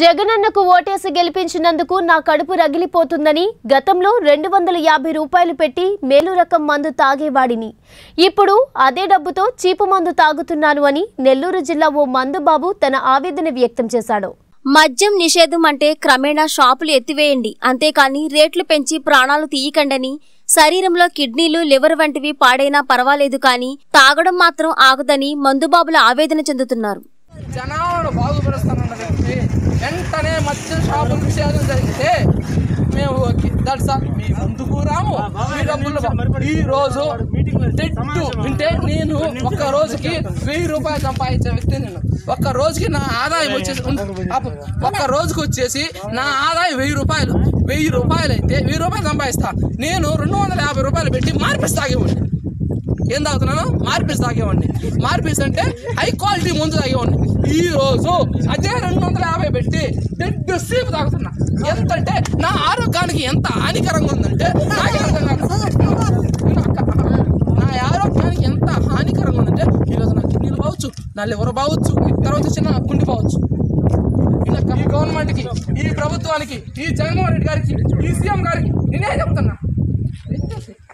జగనన్నకు ఓటేసి గెలిపించినందుకు నా కడుపు రగిలిపోతుందని గతంలో రెండు వందల యాభై రూపాయలు పెట్టి మేలు రకం మందు తాగేవాడిని. ఇప్పుడు అదే డబ్బుతో చీపు మందు తాగుతున్నాను అని నెల్లూరు జిల్లా ఓ మందుబాబు తన ఆవేదన వ్యక్తం చేశాడు. మద్యం నిషేధం అంటే క్రమేణా షాపులు ఎత్తివేయండి. అంతేకాని రేట్లు పెంచి ప్రాణాలు తీయకండని శరీరంలో కిడ్నీలు లివర్ వంటివి పాడైనా పర్వాలేదు కానీ తాగడం మాత్రం ఆగదని మందుబాబుల ఆవేదన చెందుతున్నారు. జనాలను బాగుపరుస్తానన్న వ్యక్తి వెంటనే మద్య షాపులు నిషేధం జరిగితే మేము దట్ సార్ మీ ముందుకు రాము. మీ డబ్బులు. ఈ రోజు తెట్టు. అంటే నేను ఒక్క రోజుకి వెయ్యి రూపాయలు సంపాదించే వ్యక్తి నేను. ఒక్క రోజుకి నా ఆదాయం వచ్చేసి. ఒక్క రోజుకి వచ్చేసి నా ఆదాయం వెయ్యి రూపాయలు. వెయ్యి రూపాయలు అయితే వెయ్యి రూపాయలు సంపాదిస్తా. నేను రెండు వందల యాభై రూపాయలు పెట్టి మార్పిస్ తాగేవాడిని ఏం తాగుతున్నాను? మార్పిస్ తాగేవాడిని. మార్పిస్ అంటే హై క్వాలిటీ ముందు తాగేవాడిని. ఈ రోజు అదే రెండు వందల యాభై పెట్టి డెడ్ సేపు తాగుతున్నా. ఎంతంటే నా ఆరోగ్యానికి ఎంత హానికరంగా ఉందంటే నాకే అర్థం కాదు. నా ఆరోగ్యానికి ఎంత హానికరంగా ఉందంటే ఈరోజు నా కిడ్నీలు బావచ్చు నా లివర్ బావచ్చు తర్వాత చిన్న గుండె బావచ్చు ఇలా ఈ గవర్నమెంట్కి ఈ ప్రభుత్వానికి ఈ జగన్మోహన్ రెడ్డి గారికి ఈ సీఎం గారికి నేనే చెప్తున్నా.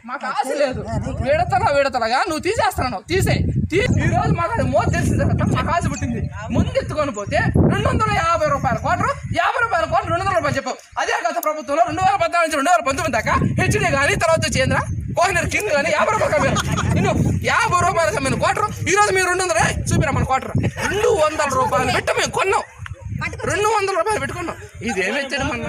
మాకు ఆశ లేదు. విడతల విడతలగా నువ్వు తీసేస్తున్నావు. తీసే. తీ ఈ రోజు మాకు అది మోత తెలిసిన తర్వాత మాకు ఆశ పుట్టింది. ముందు ఎత్తుకొని పోతే రెండు వందల యాభై రూపాయల కోటరు యాభై రూపాయల కోటరు రెండు వందల రూపాయలు చెప్పావు అదే గత ప్రభుత్వంలో రెండు వేల పద్నాలుగు నుంచి రెండు వేల పంతొమ్మిది దాకా హెచ్డీ కానీ తర్వాత చేంద్ర కోహినర్ కింగ్ కానీ యాభై రూపాయలు కమ్మారు నేను యాభై రూపాయలు కమ్మిన కోటరు ఈ రోజు మీరు రెండు వందలు చూపిరా మన కోటరు రెండు వందల రూపాయలు పెట్టి మేము కొన్నాం. రెండు వందల రూపాయలు పెట్టుకున్నాం. ఇదేమి ఇచ్చాడు మన